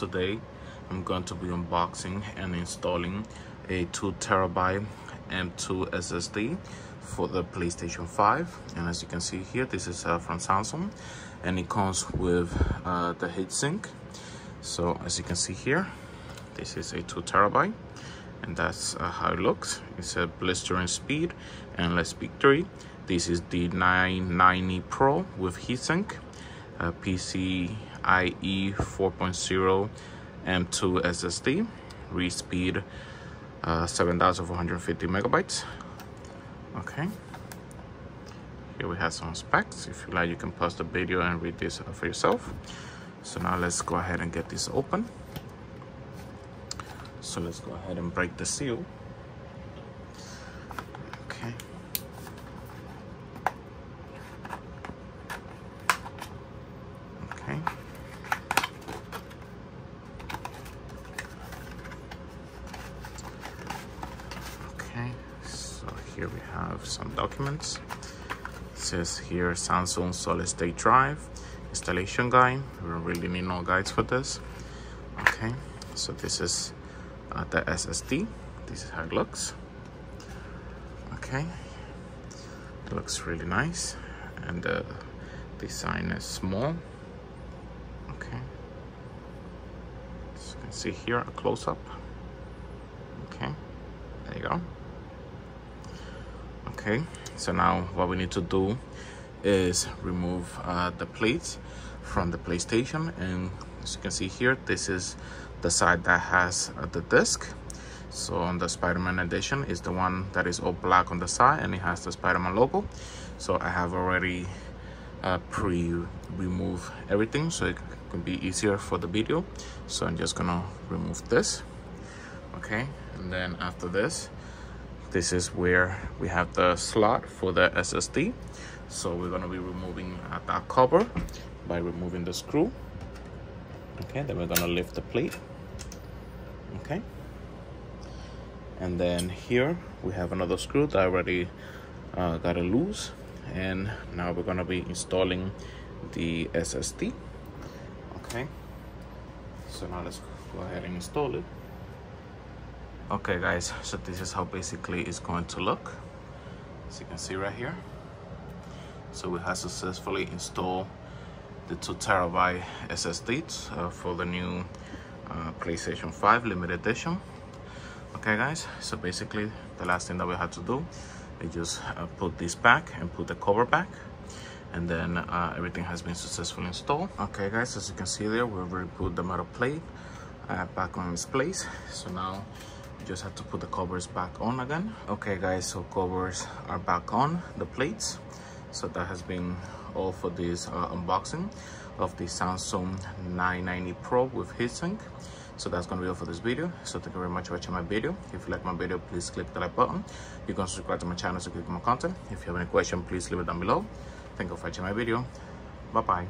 today I'm going to be unboxing and installing a 2 terabyte M2 SSD for the PlayStation 5 and as you can see here this is uh, from Samsung and it comes with uh, the heatsink. So as you can see here this is a 2 terabyte and that's uh, how it looks. It's a blistering speed and let's speak 3 this is the 990 Pro with heatsink uh, PCIe 4.0 M2 SSD read speed uh, 7450 megabytes. Okay. Here we have some specs. If you like you can pause the video and read this for yourself. So now let's go ahead and get this open. So let's go ahead and break the seal. Okay okay so here we have some documents. It says here samsung solid state drive installation guide we don't really need no guides for this. Okay so this is uh, the ssd this is how it looks. Okay it looks really nice. And the design is small. Okay. So you can see here a close-up. Okay there you go okay so now what we need to do is remove uh, the plates from the PlayStation. And as you can see here this is the side that has uh, the disc. So on the Spider-Man edition is the one that is all black on the side and it has the Spider-Man logo. So I have already uh, pre-remove everything so it can be easier for the video. So I'm just gonna remove this. Okay and then after this this is where we have the slot for the SSD so we're going to be removing uh, that cover by removing the screw. Okay then we're going to lift the plate. Okay. And then here we have another screw that I already uh, got it loose and now we're going to be installing the SSD okay. So now let's go ahead and install it okay guys so this is how basically it's going to look. As you can see right here. So we have successfully installed the 2 terabyte SSD uh, for the new uh, PlayStation 5 limited edition. Okay guys so basically the last thing that we had to do is just uh, put this back and put the cover back. And then uh, everything has been successfully installed. Okay guys as you can see there we've already put the metal plate back on its place. So now just have to put the covers back on again. Okay guys so covers are back on the plates. So that has been all for this uh, unboxing of the samsung 990 pro with heatsink. So that's gonna be all for this video. So thank you very much for watching my video. If you like my video please click the like button. You can subscribe to my channel to get more content. If you have any question please leave it down below. Thank you for watching my video. Bye bye